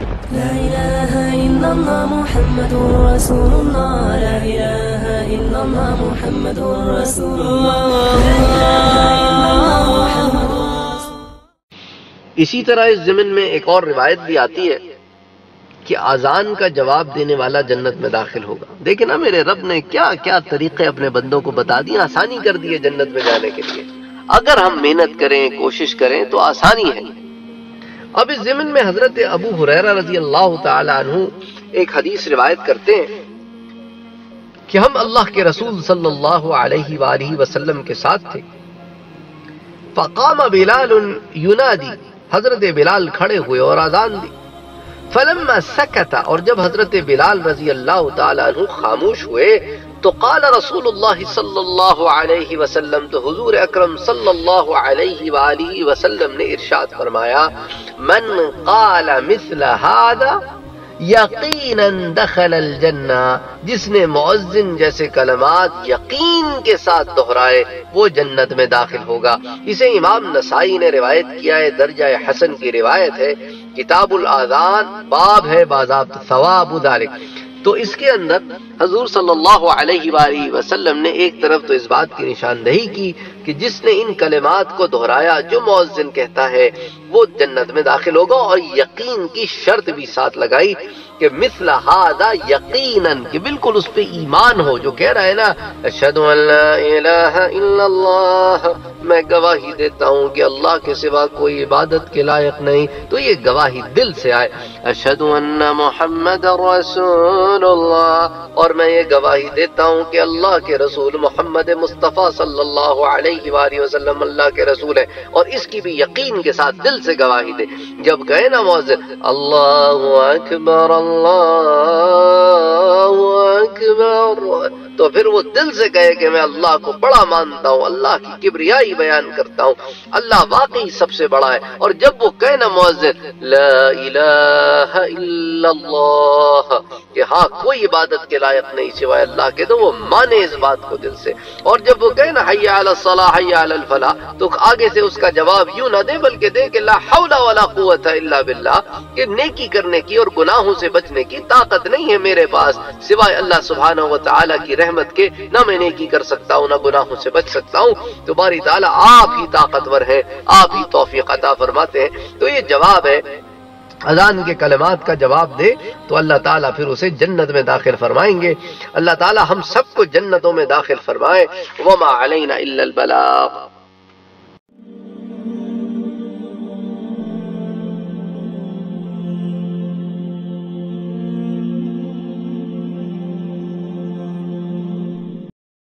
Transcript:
لا إله إلا الله محمد رسول الله. لا إله إلا الله محمد رسول الله. لا إله إلا الله محمد اسی طرح اس ضمن میں ایک اور روایت بھی آتی ہے کہ آزان کا جواب دینے والا جنت میں داخل ہوگا۔ دیکھیں نا میرے رب نے کیا کیا طریقے اپنے بندوں کو بتا دیے، آسانی کر دی ہے جنت میں جانے کے لیے۔ اگر ہم محنت کریں، کوشش کریں تو آسانی ہے۔ اب اس ضمن میں حضرت ابو حریرہ رضی اللہ تعالی عنہ ایک حدیث روایت کرتے ہیں کہ ہم اللہ کے رسول صلی اللہ علیہ وآلہ وسلم کے ساتھ تھے۔ فقام بلال ینادی، حضرت بلال کھڑے ہوئے اور آزان دی۔ فلما سکتا اور جب حضرت بلال رضی اللہ تعالیٰ عنہ خاموش ہوئے تو قال رسول اللہ صلی اللہ علیہ وسلم، تو حضور اکرم صلی اللہ علیہ وآلہ وسلم نے ارشاد فرمایا، من قال مثل هذا یقینا دخل الجنہ۔ جس نے معزن جیسے کلمات یقین کے ساتھ دہرائے، وہ جنت میں داخل ہوگا۔ اسے امام نسائی نے روایت کیا ہے، درجہ حسن کی روایت ہے، کتاب الآذان، باب ہے باضابط ثواب ذالک تو اس کے اندر حضور صلی اللہ علیہ وآلہ وسلم نے ایک طرف تو اس بات کی نشاندہی کی کہ جس نے ان کلمات کو دہرایا جو معزن کہتا ہے، وہ جنت میں داخل ہوگا اور یقین کی شرط بھی ساتھ لگائی کہ مثل ہادہ یقیناً کہ بالکل اس پہ ایمان ہو، جو کہہ رہا ہے نا، اشہد ان لا الہ الا اللہ، میں گواہی دیتا ہوں کہ اللہ کے سوا کوئی عبادت کے لائق نہیں۔ تو یہ گواہی دل سے آئے، اشہد ان محمد رسول اللہ، اور میں یہ گواہی دیتا ہوں کہ اللہ کے رسول محمد مصطفیٰ صلی اللہ علیہ وآلہ وسلم اللہ کے رسول ہے اور اس کی بھی یقین کے ساتھ دل سے گواہی دے۔ جب گئے نا موزن اللہ اکبر، اللہ پھر وہ دل سے کہے کہ میں اللہ کو بڑا مانتا ہوں، اللہ کی کبریائی بیان کرتا ہوں۔ اللہ واقعی سب سے بڑا ہے۔ اور جب وہ کہے نا معزز لا الہ الا اللہ، کہ ہاں کوئی عبادت کے لائق نہیں سوائے اللہ کے، تو وہ مانے اس بات کو دل سے۔ اور جب وہ کہے نا حی علی الصلاح، حی علی الفلاح، تو آگے سے اس کا جواب یوں نہ دے، بلکہ دے کہ لا حول ولا قوت الا باللہ، کہ نیکی کرنے کی اور گناہوں سے بچنے کی طاقت نہیں ہے میرے پاس، سوائے اللہ سبحانہ و تعالی کی رحمت کے نہ میں نیکی کر سکتا ہوں، نہ گناہوں سے بچ سکتا ہوں۔ تو باری تعالیٰ آپ ہی طاقتور ہے آپ ہی توفیق عطا فرماتے ہیں۔ تو یہ جواب ہے، اذان کے کلمات کا جواب دے، تو اللہ تعالیٰ پھر اسے جنت میں داخل فرمائیں گے۔ اللہ تعالیٰ ہم سب کو جنتوں میں داخل فرمائے۔ وما علینا الا البلاغ۔